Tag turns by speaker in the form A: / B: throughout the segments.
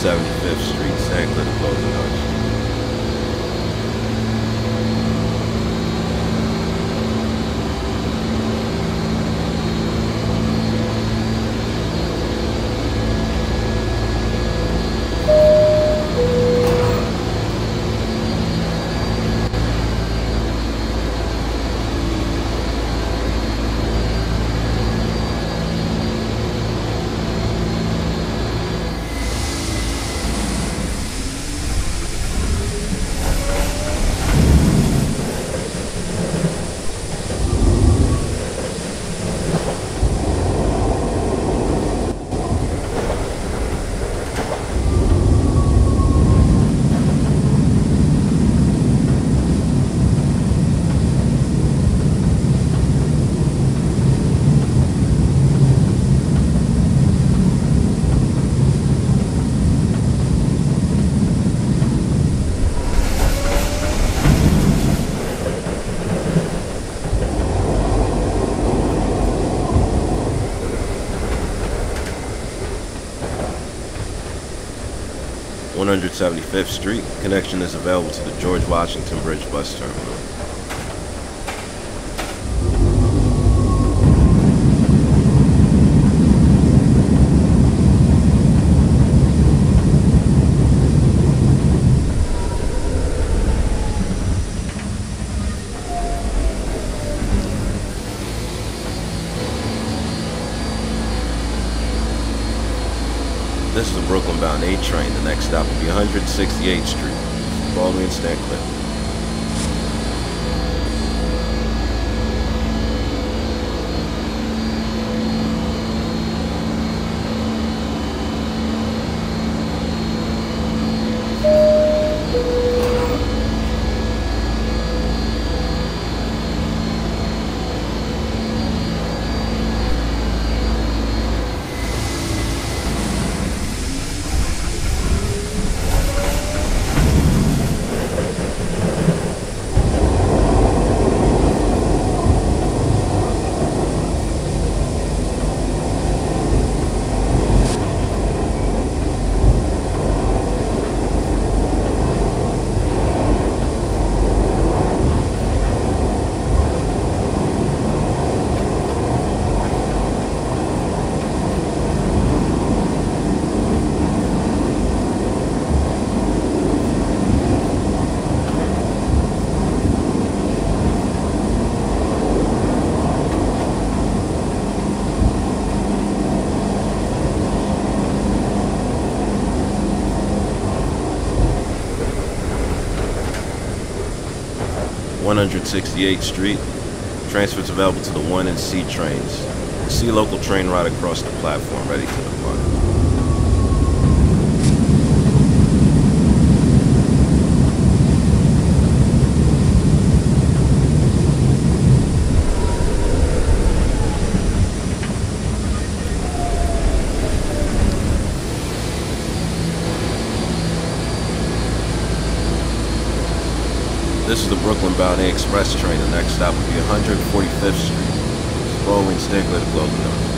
A: 75th. 175th Street. Connection is available to the George Washington Bridge bus terminal. next stop will be 168th Street. Follow me in Stan Clinton. 168th Street. Transfers available to the 1 and C trains. See local train ride across the platform. Ready to This is the Brooklyn bound Express train. The next stop will be 145th Street. Following Stigler to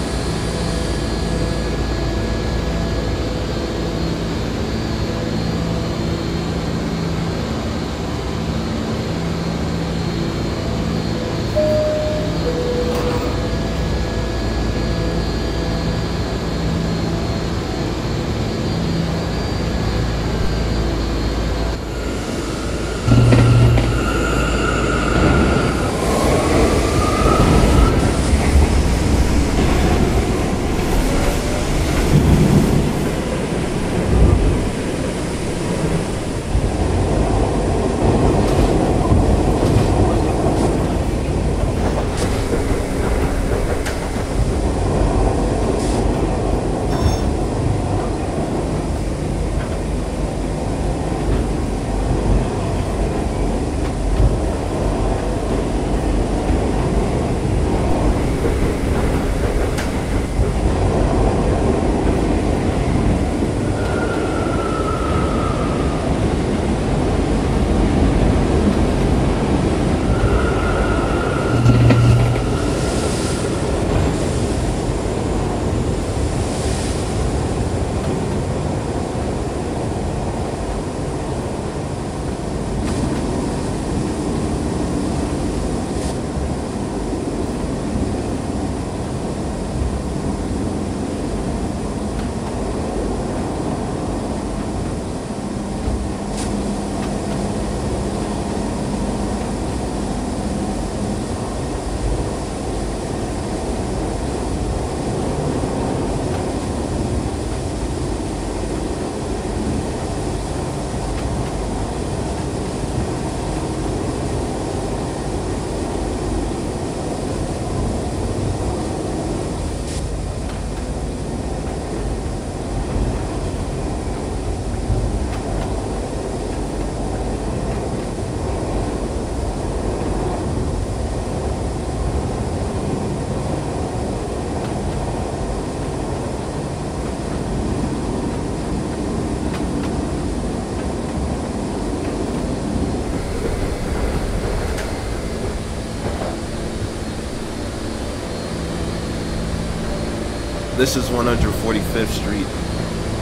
A: This is 145th Street.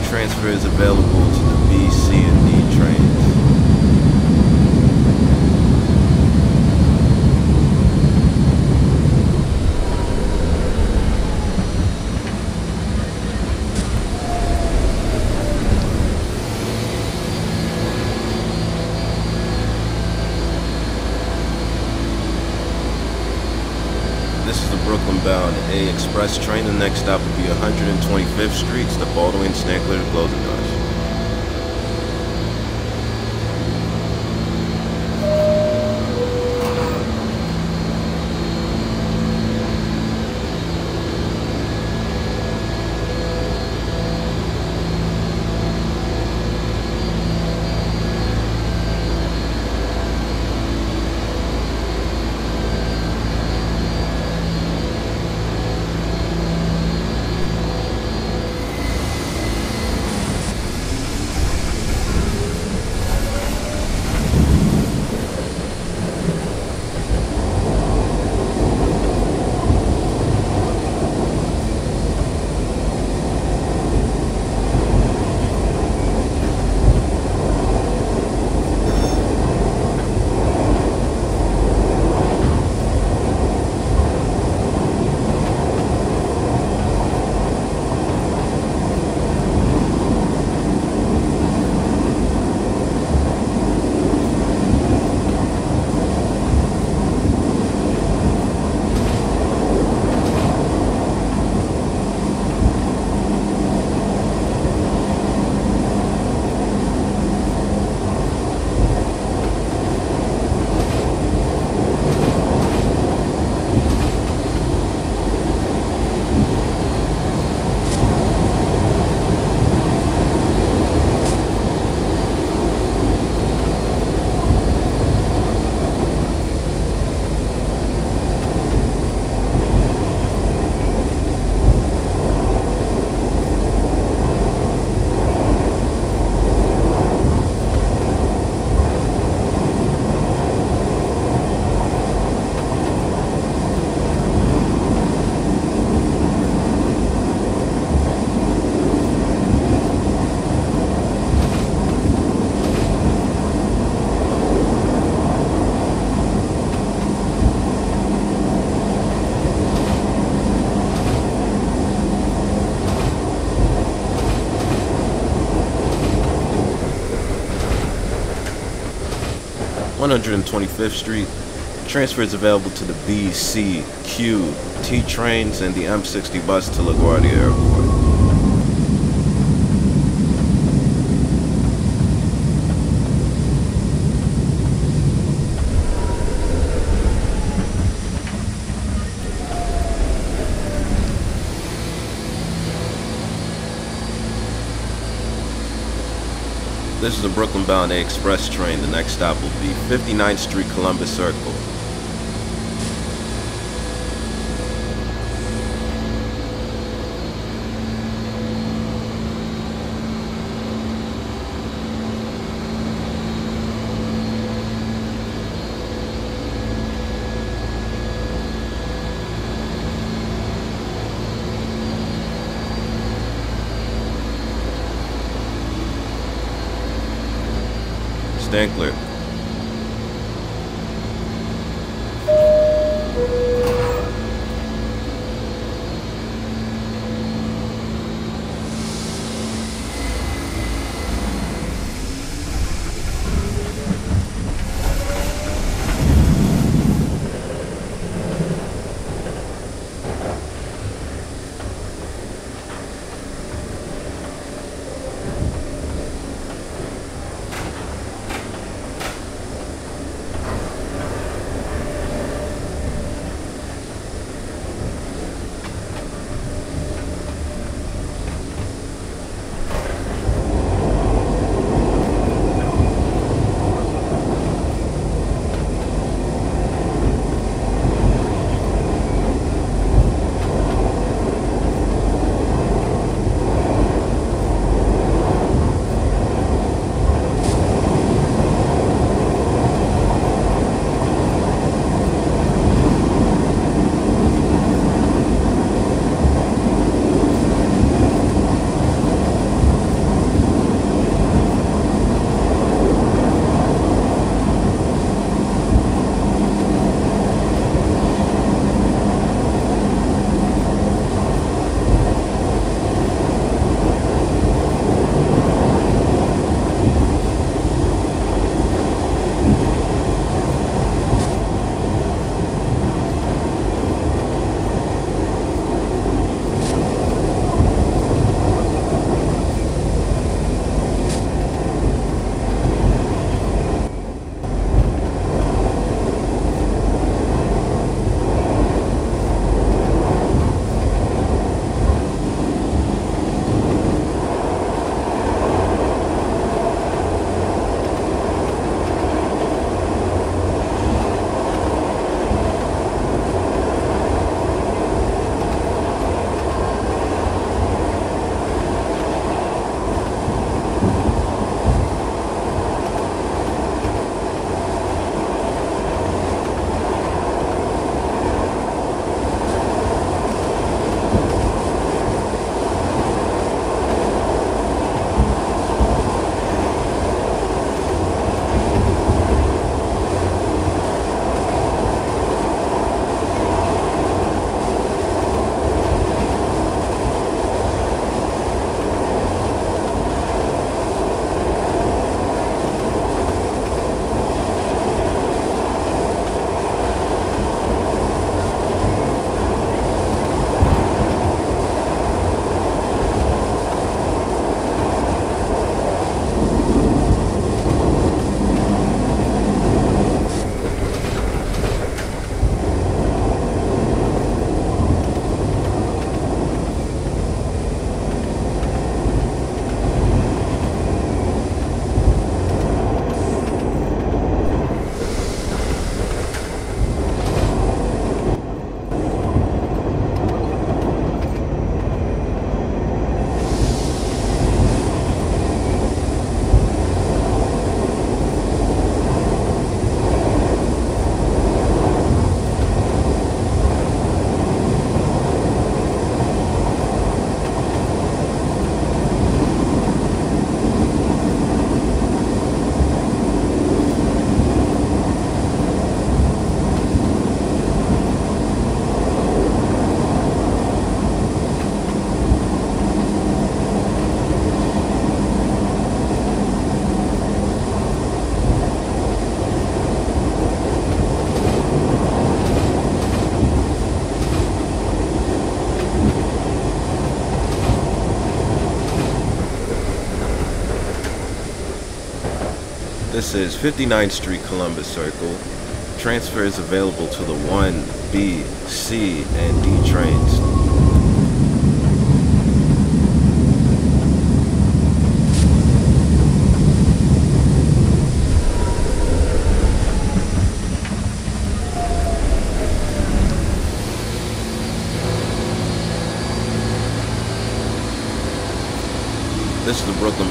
A: Transfer is available to the B, C, and D trains. This is the Brooklyn bound A Express train. The next stop 125th Streets the Baldwin Snackler Clothing Line. 125th Street. Transfer is available to the B, C, Q, T trains and the M60 bus to LaGuardia Airport. This is a Brooklyn bound A express train. The next stop will be 59th Street, Columbus Circle. This is 59th Street, Columbus Circle. Transfer is available to the 1, B, C, and D trains.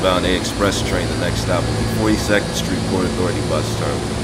A: Bound A Express train. The next stop will be 42nd Street Port Authority Bus Terminal.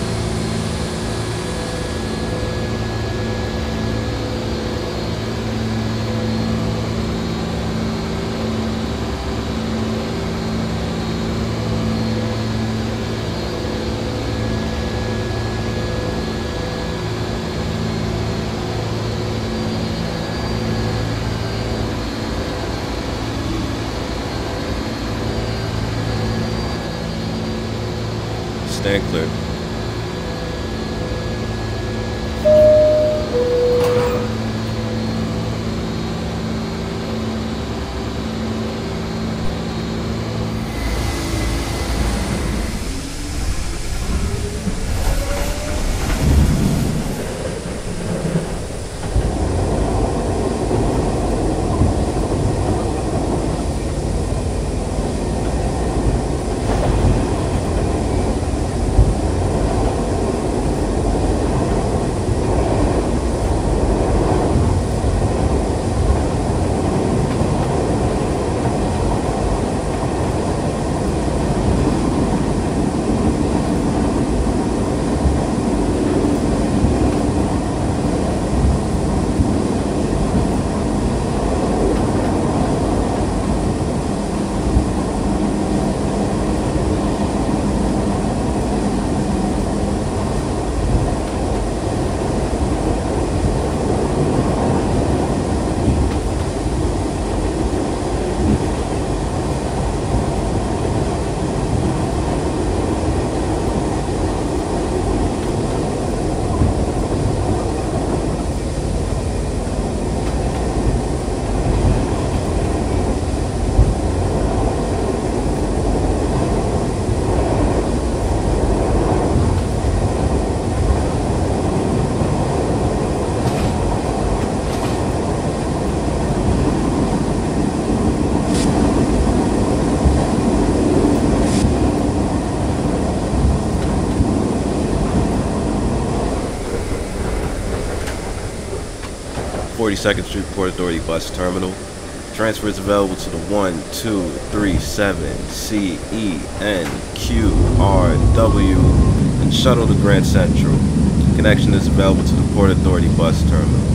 A: 42nd Street Port Authority Bus Terminal. Transfers available to the 1, 2, 3, 7, C, E, N, Q, R, W, and shuttle to Grand Central. Connection is available to the Port Authority Bus Terminal.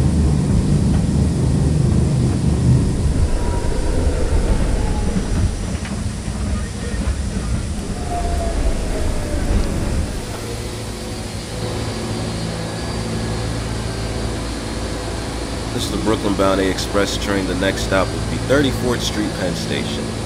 A: Brooklyn bound A Express train. The next stop will be 34th Street, Penn Station.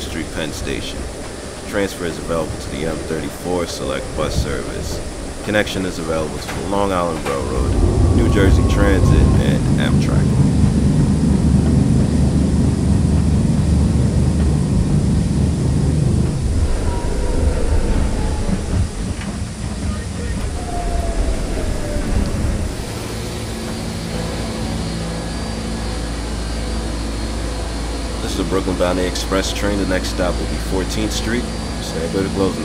A: Street Penn Station. Transfer is available to the M34 Select Bus Service. Connection is available to the Long Island Railroad, New Jersey Transit, and Amtrak. Brooklyn-bound express train. The next stop will be 14th Street. Stand clear to closing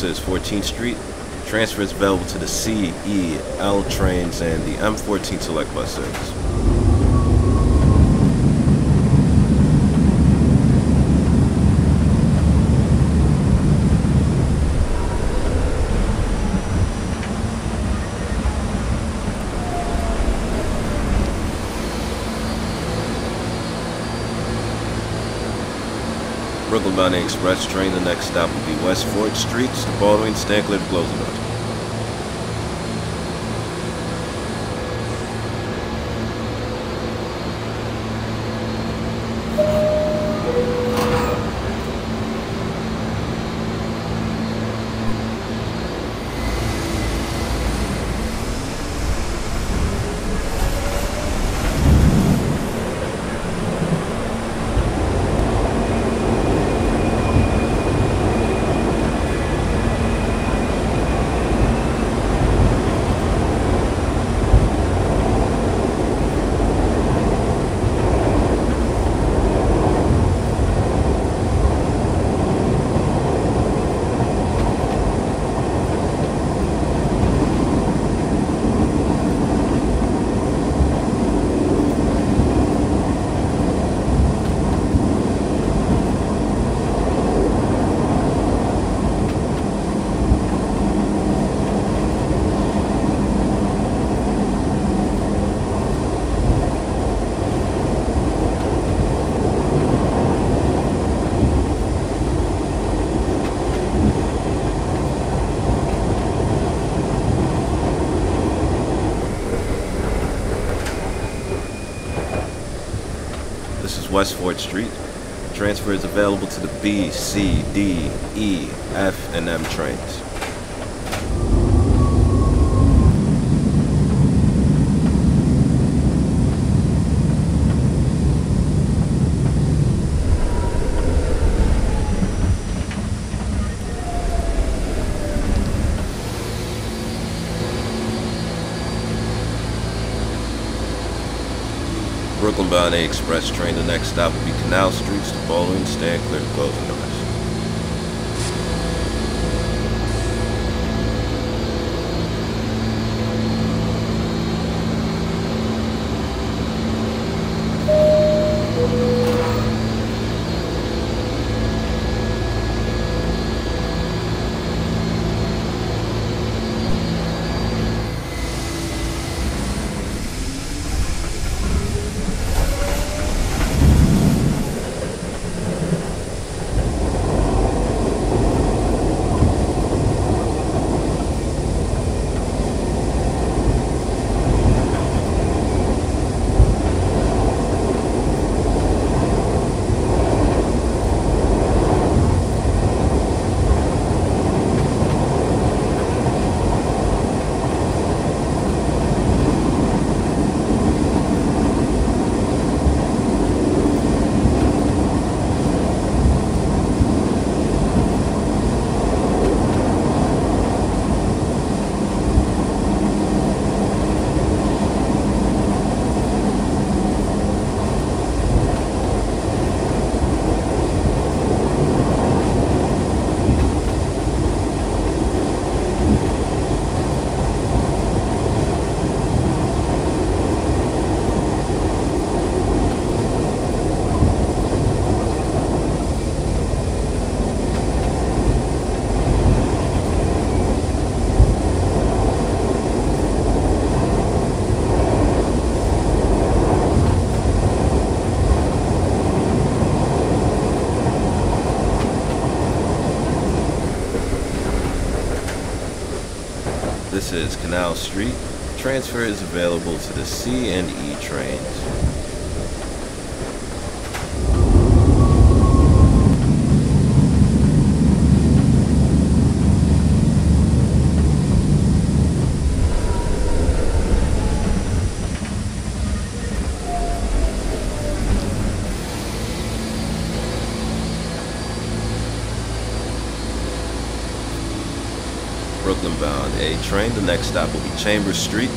A: This 14th Street. Transfer is available to the C, E, L trains and the M14 Select Bus service. Brooklyn bound the express train. The next stop will be West 4th Street to Baldwin. Stand clear West 4th Street. Transfer is available to the B, C, D, E, F, and M trains. Brooklyn bound A express train. The next stop will be Canal Streets to Baldwin. Stand clear to closing Canal Street. Transfer is available to the C and E trains. Brooklyn bound A train. The next stop will be Chambers Street.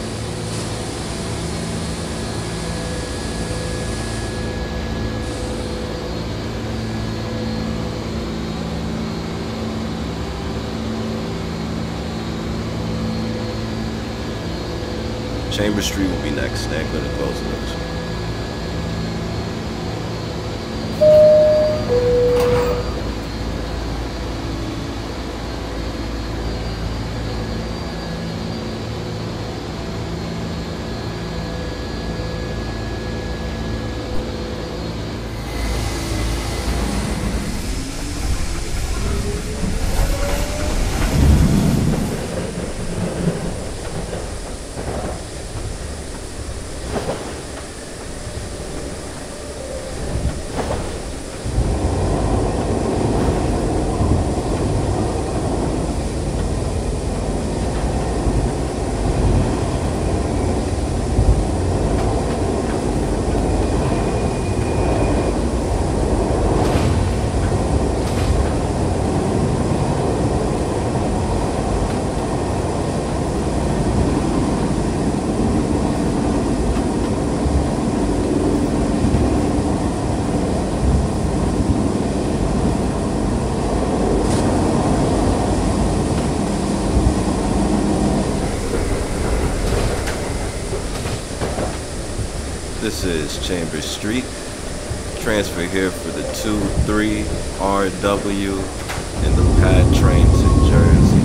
A: Chambers Street will be next. Stand clear to close the Is Chambers Street. Transfer here for the 2-3 RW in the PATH train to Jersey.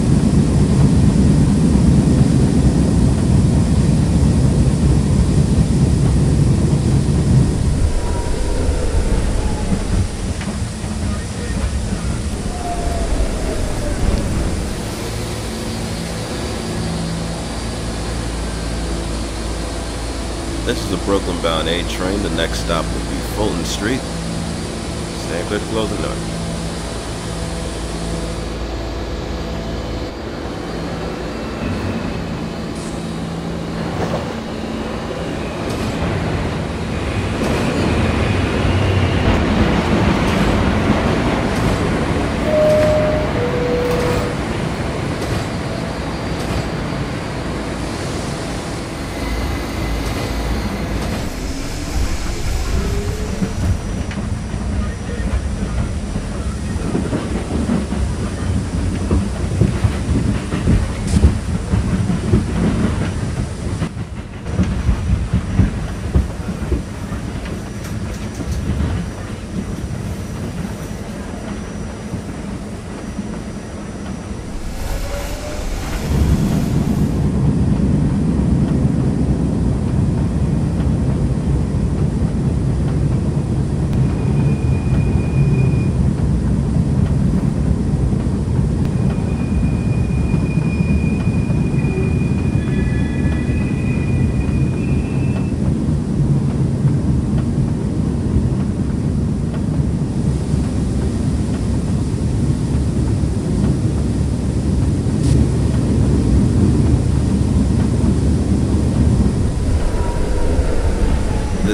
A: This is a Brooklyn bound A train. The next stop will be Fulton Street. Stand clear to close the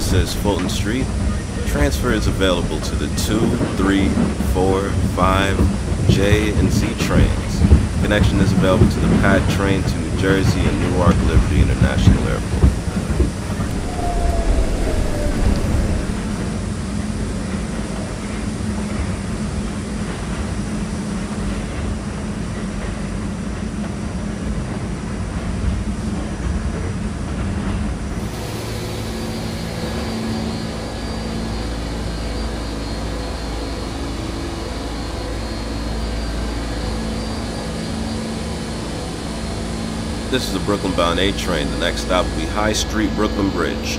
A: This is Fulton Street. Transfer is available to the 2, 3, 4, 5, J, and Z trains. Connection is available to the PATH train to New Jersey and Newark Liberty International Airport. This is the Brooklyn-bound A train. The next stop will be High Street, Brooklyn Bridge.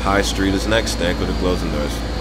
A: High Street is next. Thank you for closing doors.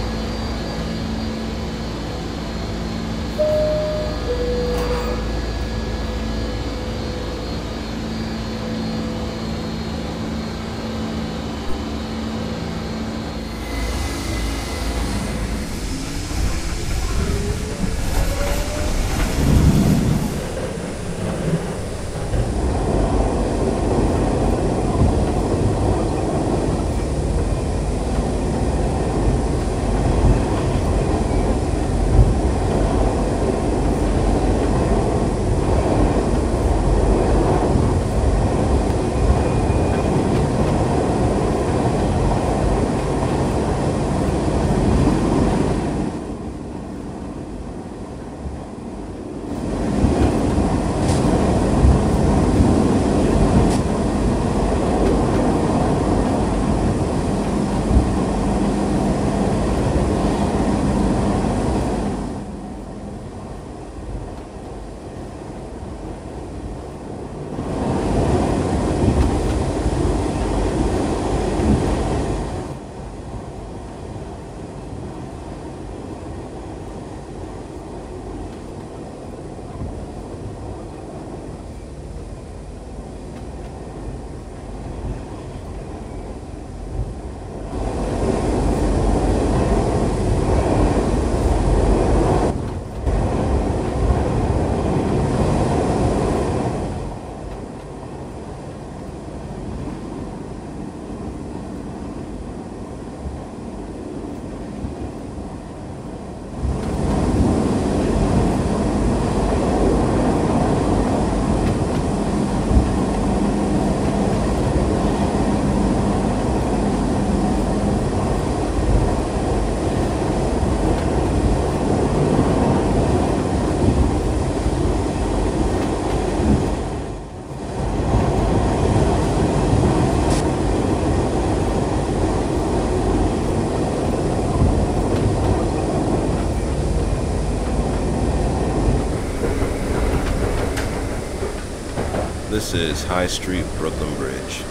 A: This is High Street, Brooklyn Bridge.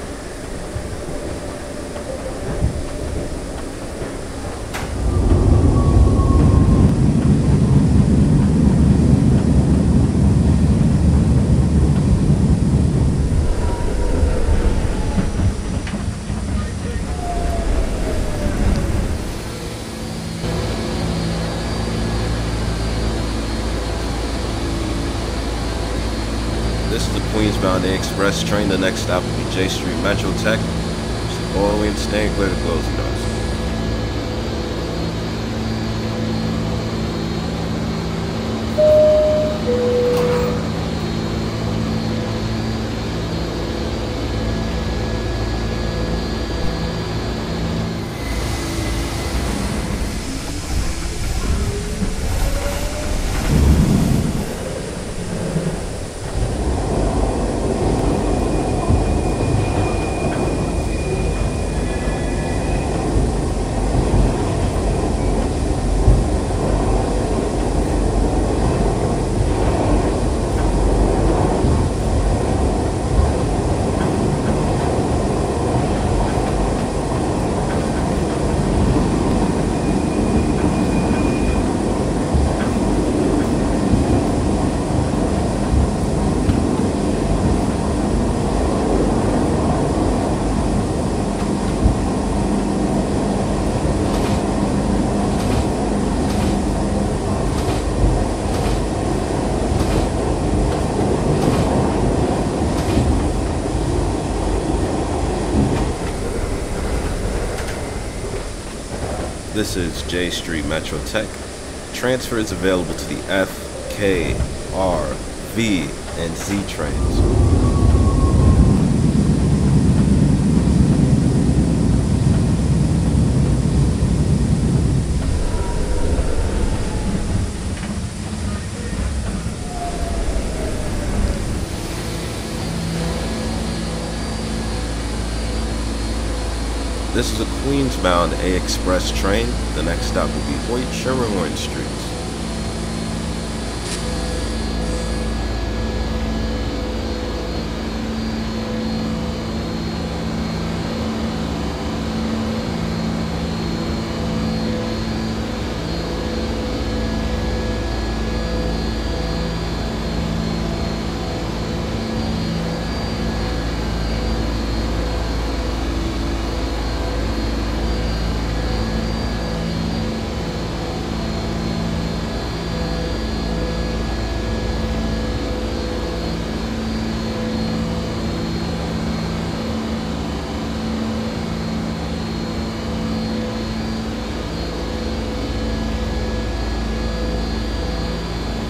A: This is the Queensbound A Express train. The next stop will be Jay Street Metro Tech. The way to staying clear to closing doors. This is Jay Street Metro Tech. Transfer is available to the F, K, R, V, and Z trains. This is a Queens-bound A Express train. The next stop will be Hoyt Sherwin Streets.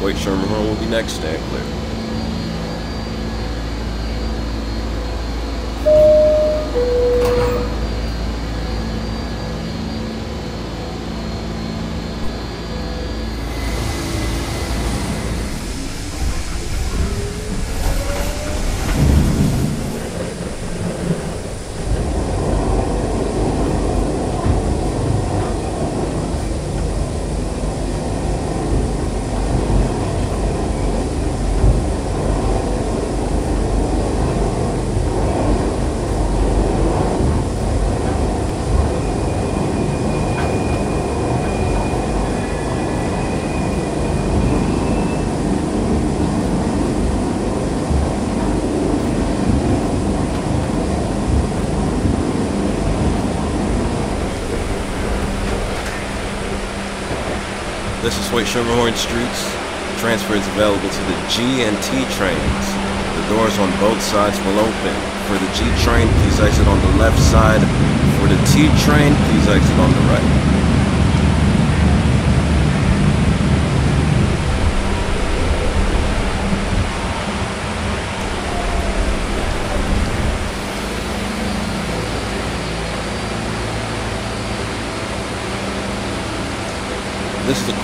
A: Hoyt, Sherman Horn will be next. Stand clear. This is Hoyt Schermerhorn Streets. Transfer is available to the G and T trains. The doors on both sides will open. For the G train, please exit on the left side. For the T train, please exit on the right.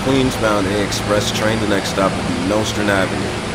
A: Queensbound A Express train. The next stop will be Nostrand Avenue.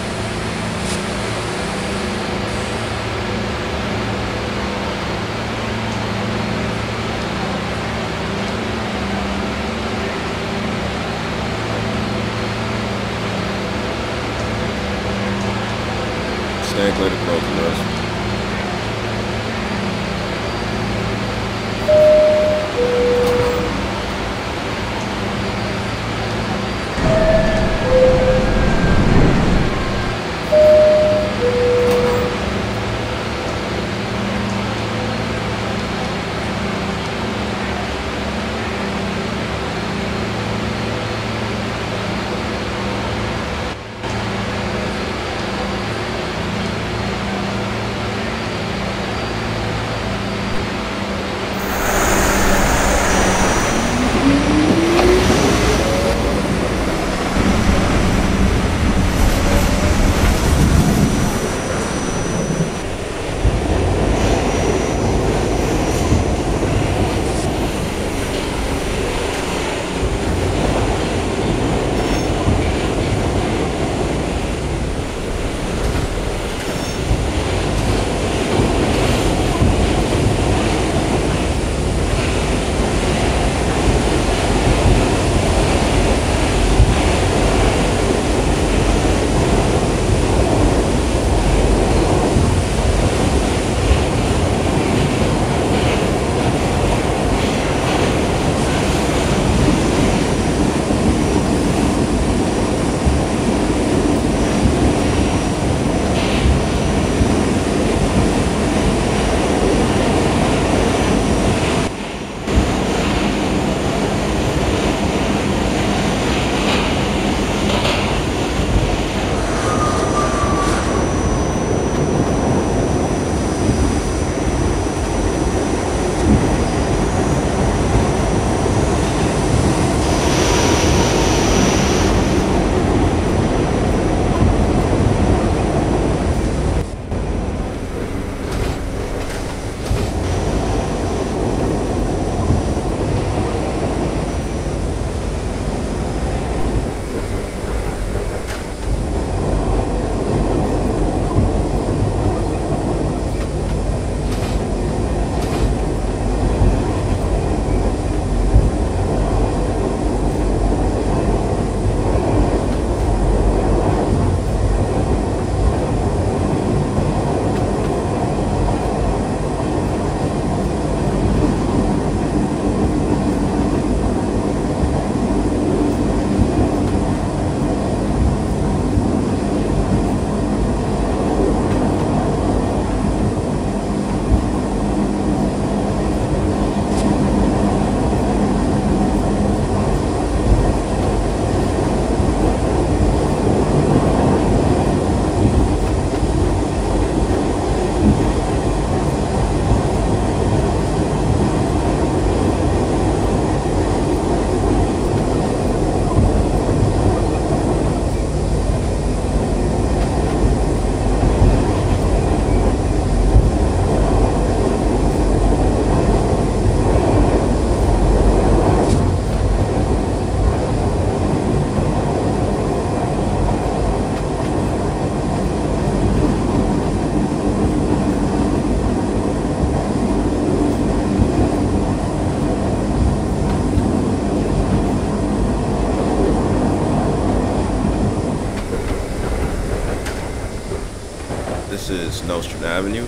A: Nostrand Avenue.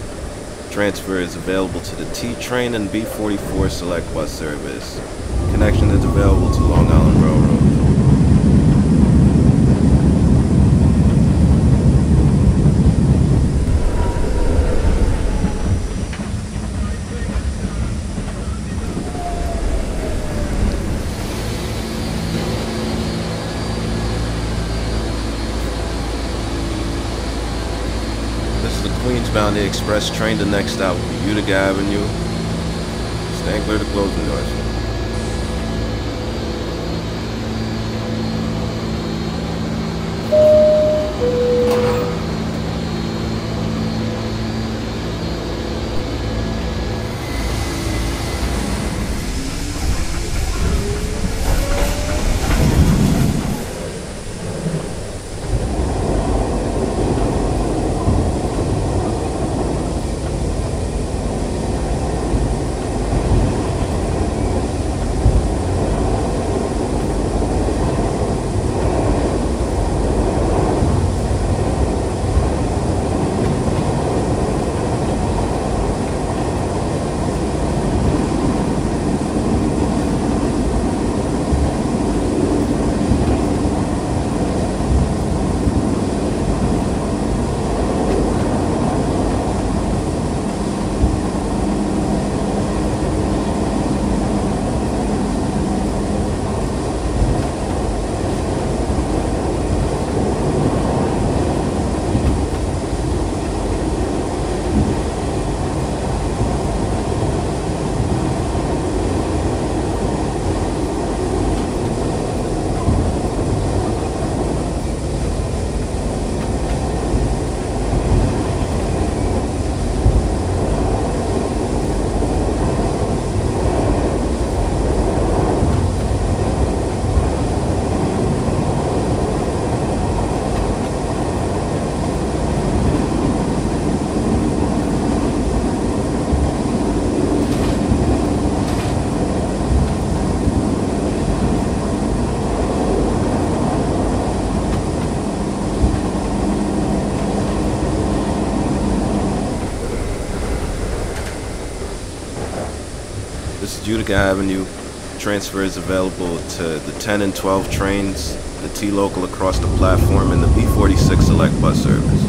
A: Transfer is available to the T train and B44 select bus service. Connection is available to Long Island Railroad. This is the Queensbound Express train. The next stop will be Utica Avenue. Stand clear to closing doors. Avenue. Transfer is available to the 10 and 12 trains, the T local across the platform, and the B46 select bus service.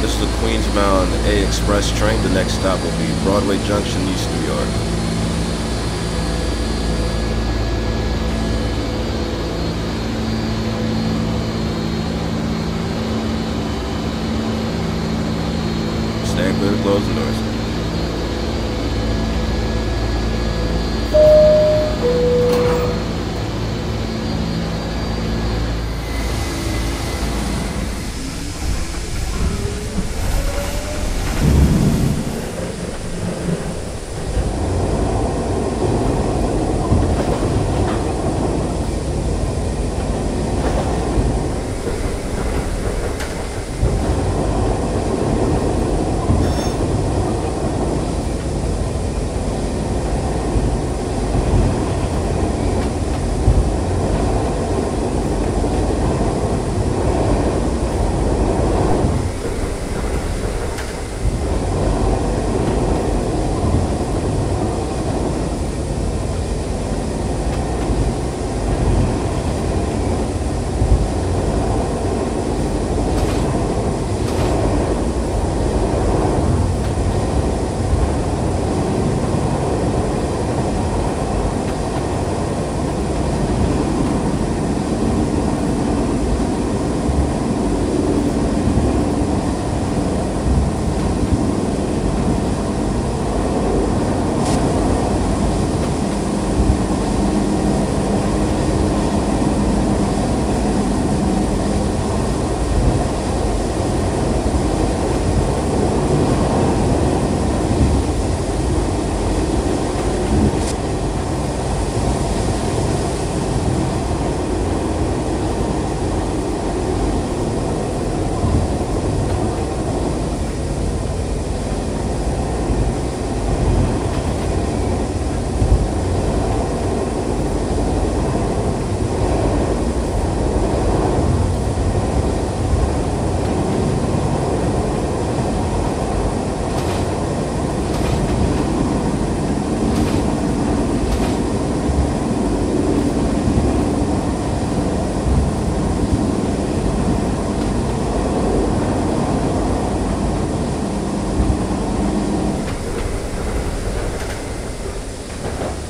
A: This the A Express train. The next stop will be Broadway Junction, East New York. Stand clear to closing doors.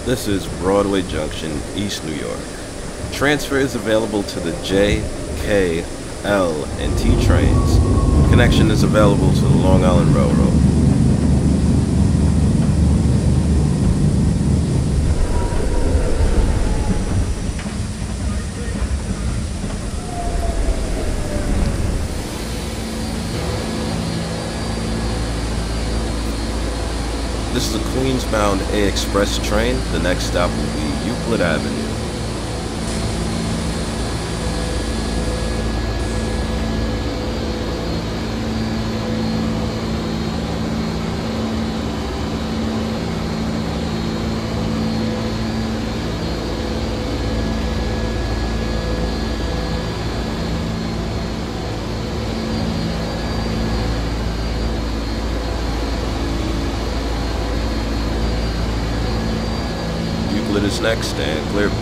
A: This is Broadway Junction, East New York. Transfer is available to the J, K, L, and T trains. Connection is available to the Long Island Railroad. This is a Queens-bound A Express train. The next stop will be Euclid Avenue. Euclid is next and clear.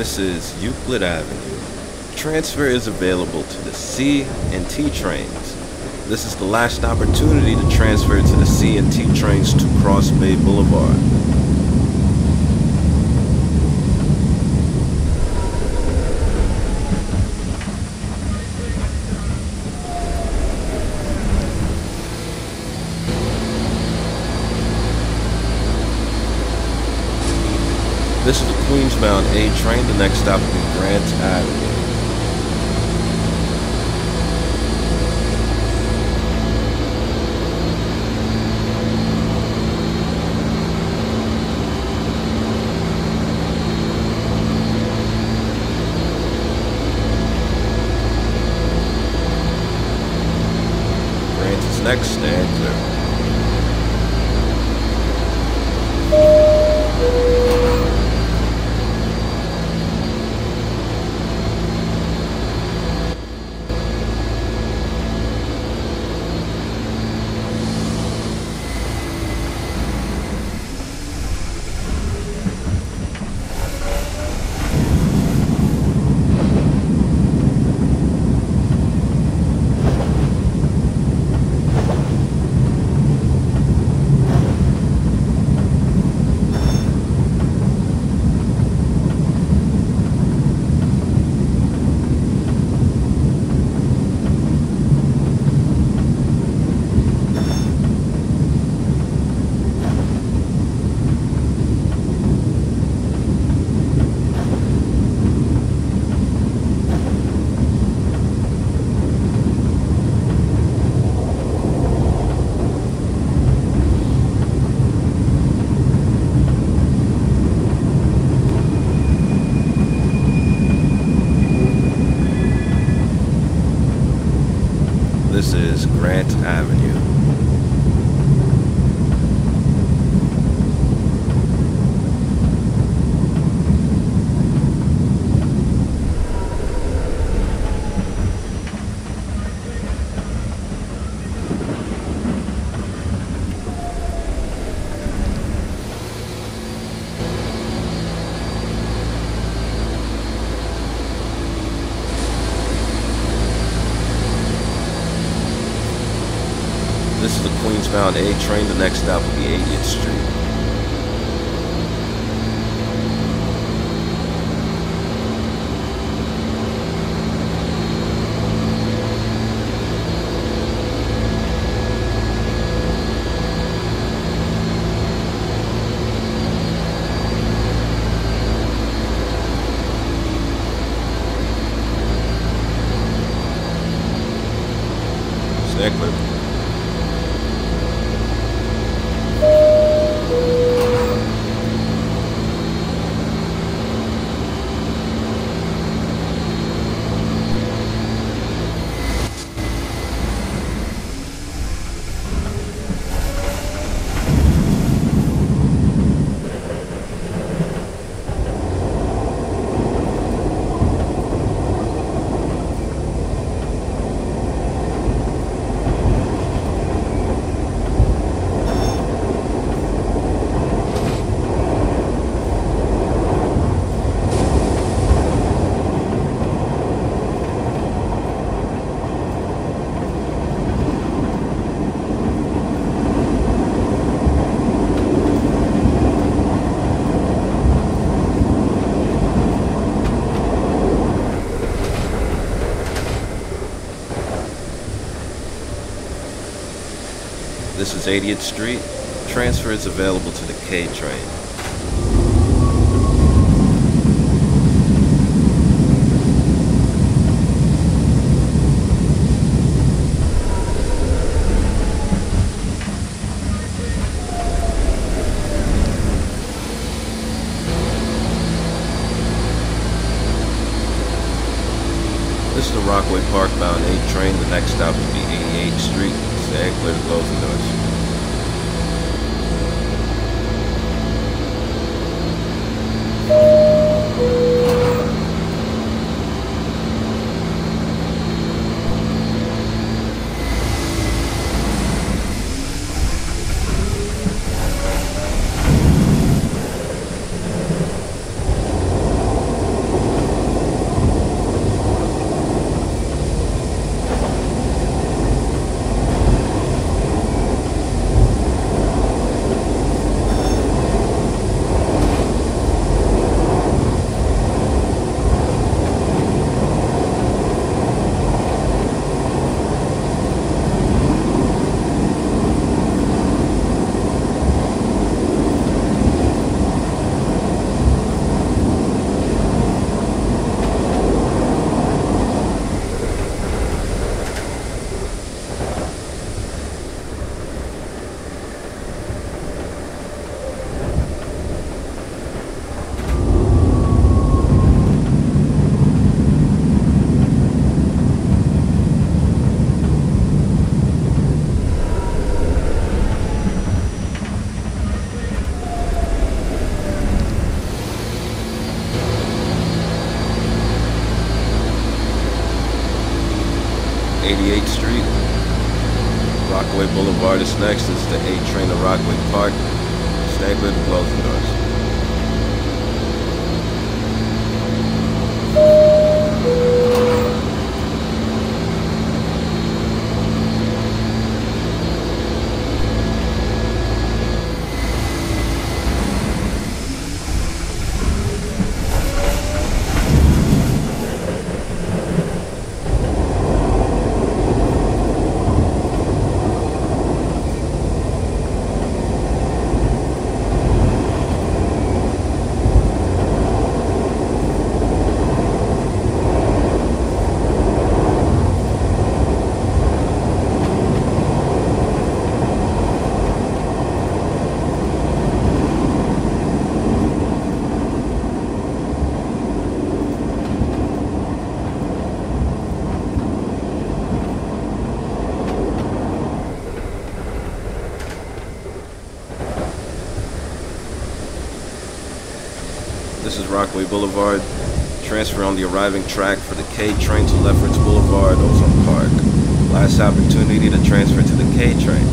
A: This is Euclid Avenue. Transfer is available to the C and T trains. This is the last opportunity to transfer to the C and T trains to Cross Bay Boulevard. westbound A train. The next stop will be Grant Avenue. next day. Queensbound A train. The next stop will be 80th Street. Stay Is 80th Street. Transfer is available to the K train. This is the Rockaway Park bound A train. The next stop will be 88th Street. Stay clear to closing doors. Rockaway Rockaway Boulevard. Transfer on the arriving track for the K train to Lefferts Boulevard, Ozone Park. Last opportunity to transfer to the K train.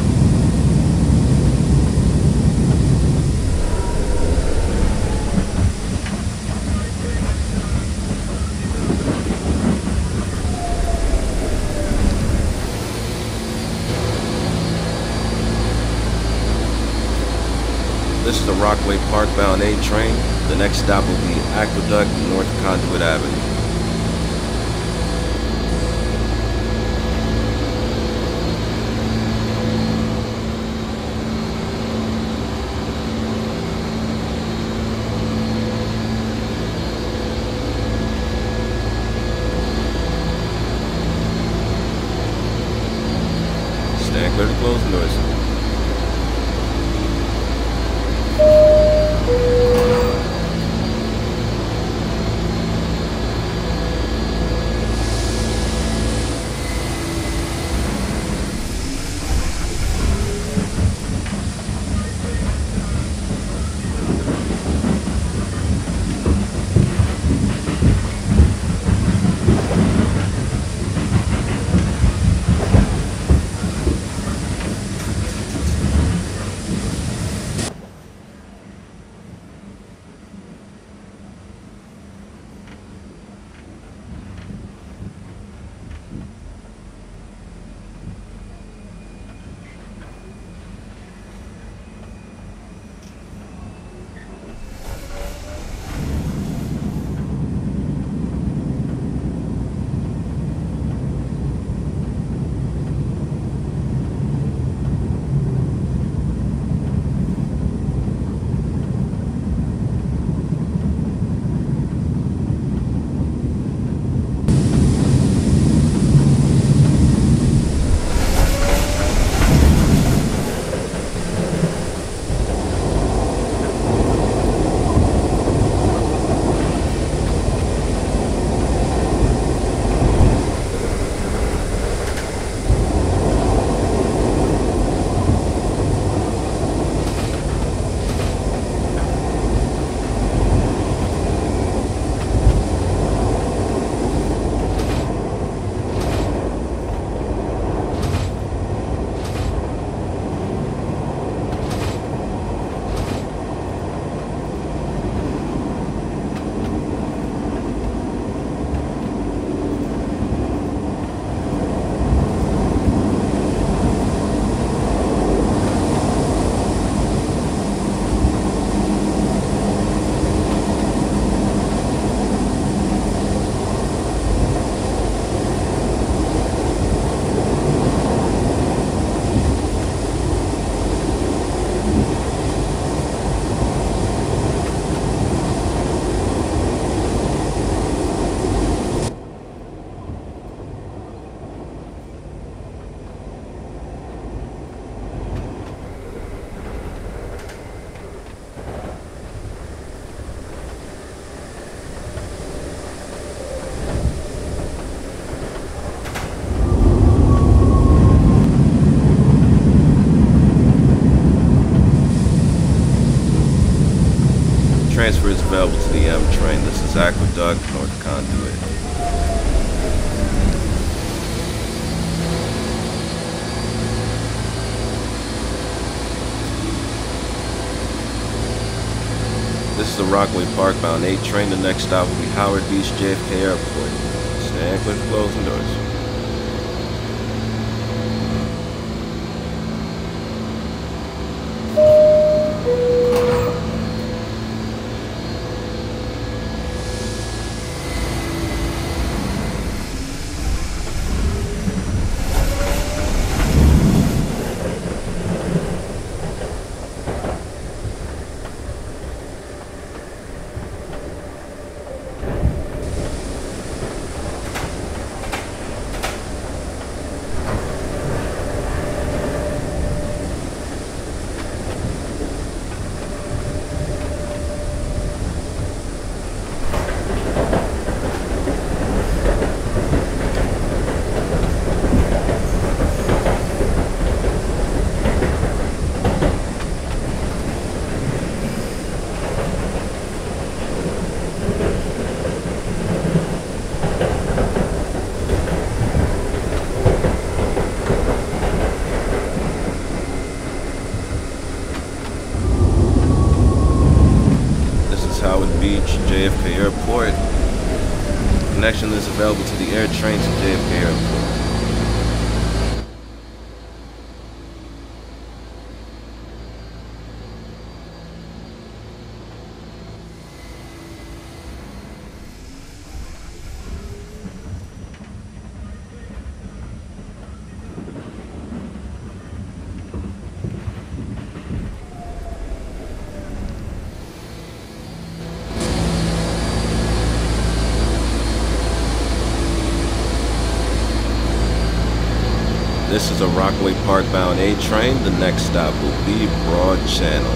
A: This is the Rockaway Park bound A train. The next stop will be Aqueduct, North Conduit Avenue. Stand clear to close the doors. travel to the M train. This is Aqueduct North Conduit. This is the Rockaway Parkbound A train. The next stop will be Howard Beach JFK Airport. Stand with closing doors. Rockaway Park bound A train. The next stop will be Broad Channel.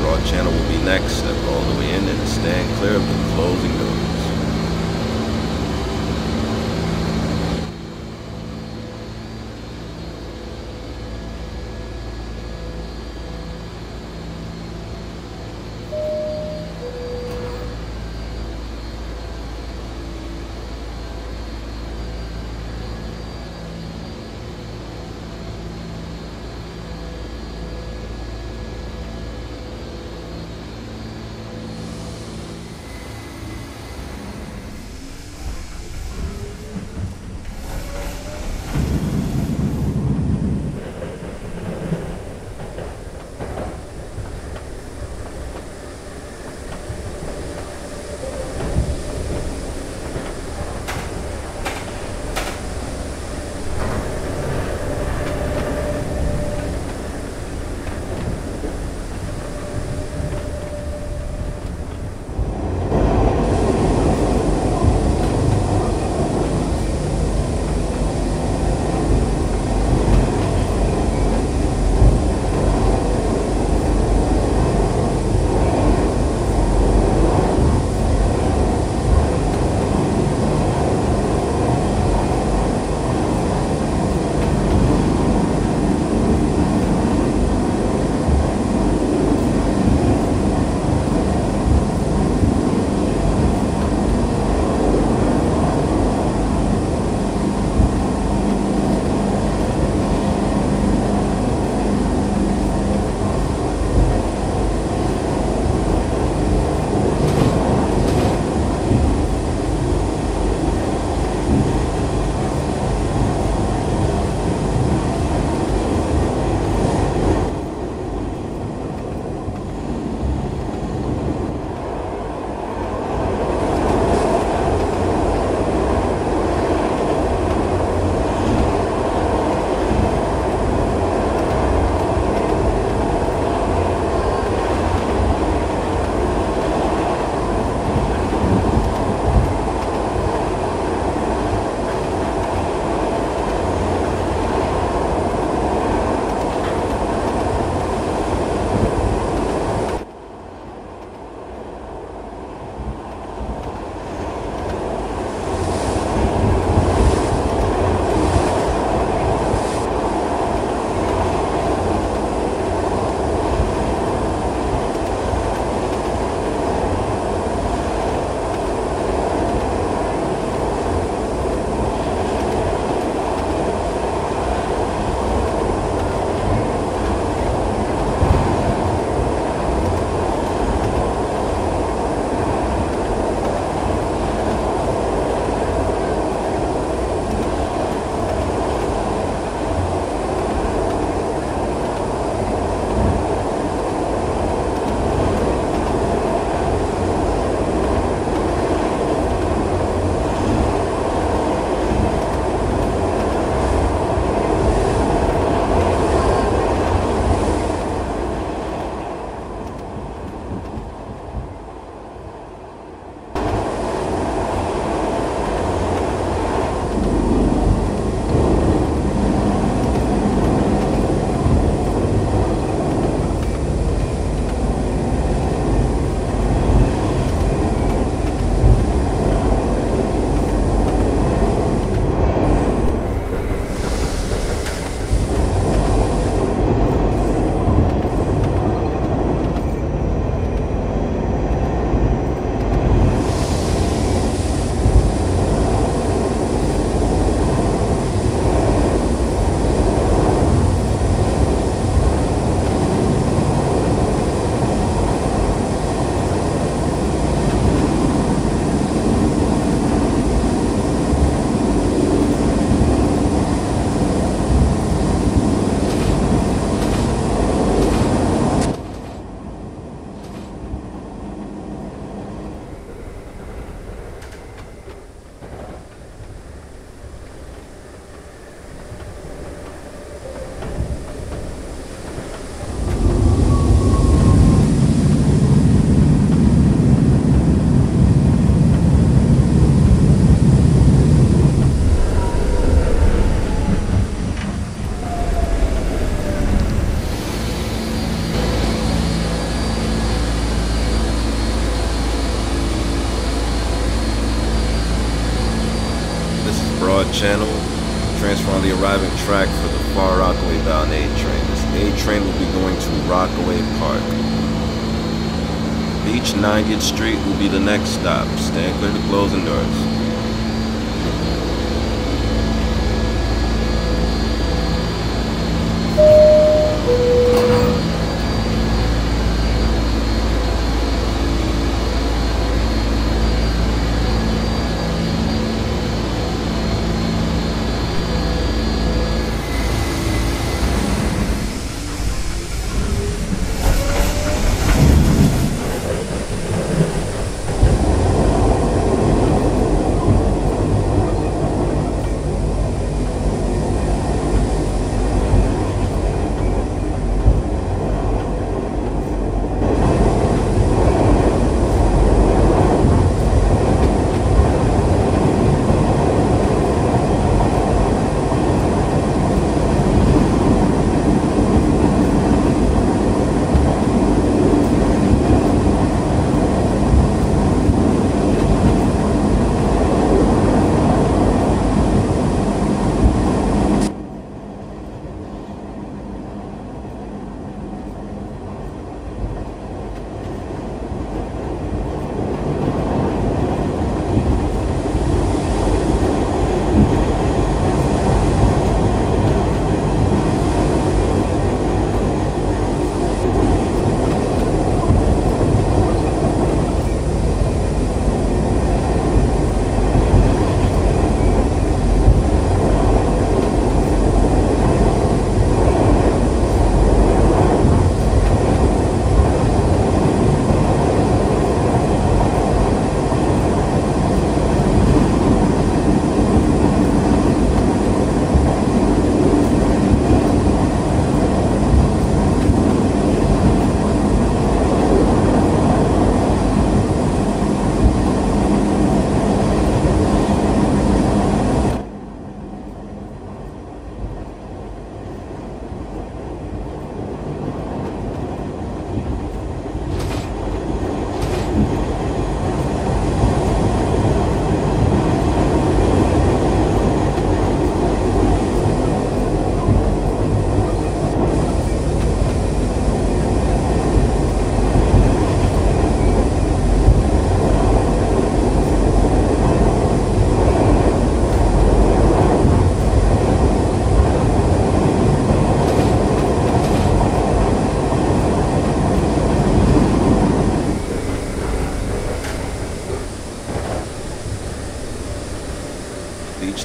A: Broad Channel will be next. Step all the way in and stand clear of the closing doors. Channel. Transfer on the arriving track for the Far Rockaway bound A train. This A train will be going to Rockaway Park. Beach 90th Street will be the next stop. Stand clear to closing doors.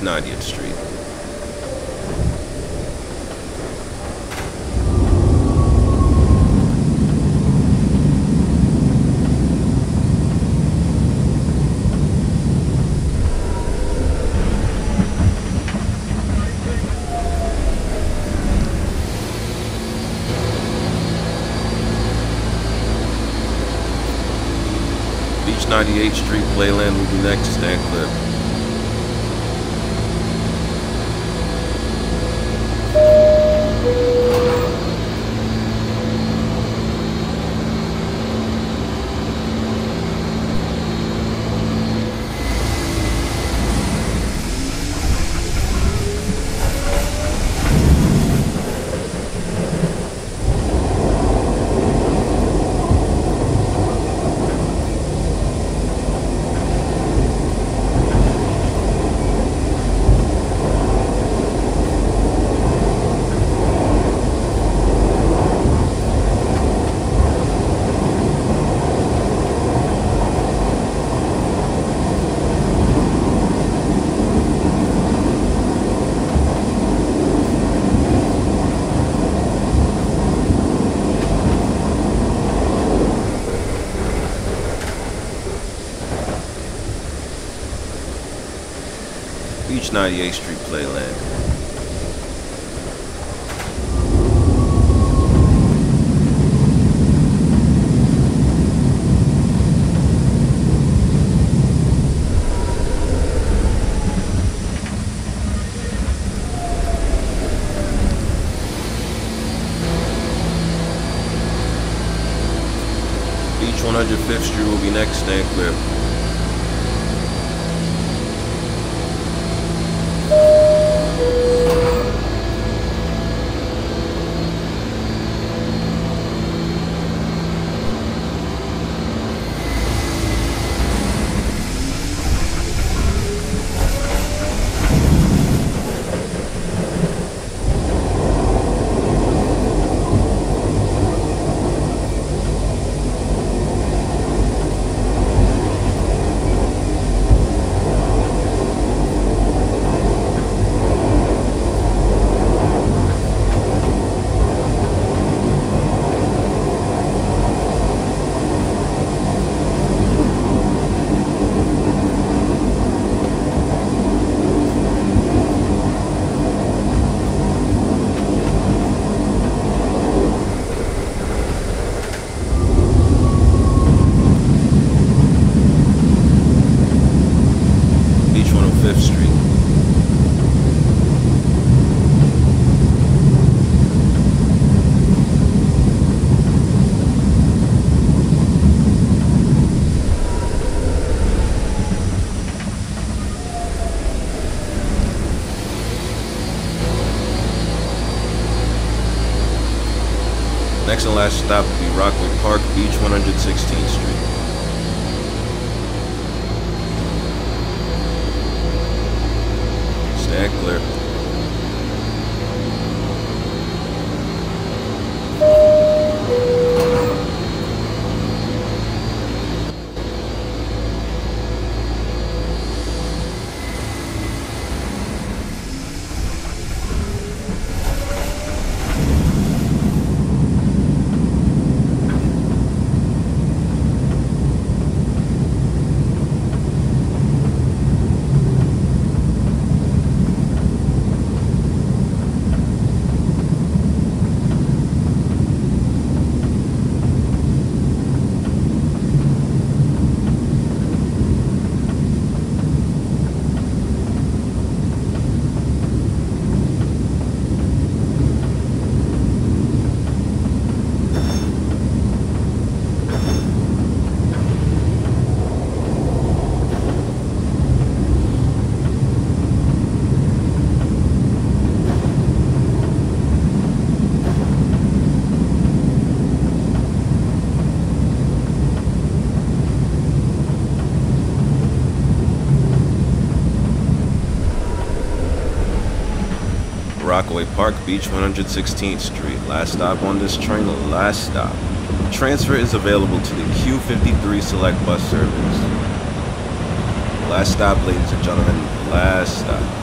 A: 90th Street. Beach 98th Street, Playland will be next. Stan Cliff. 1998 And last stop will be Rockaway Park Beach 116th Street. Stand clear. Rockaway Park Beach 116th Street. Last stop on this train, last stop. Transfer is available to the Q53 Select Bus Service. Last stop, ladies and gentlemen, last stop.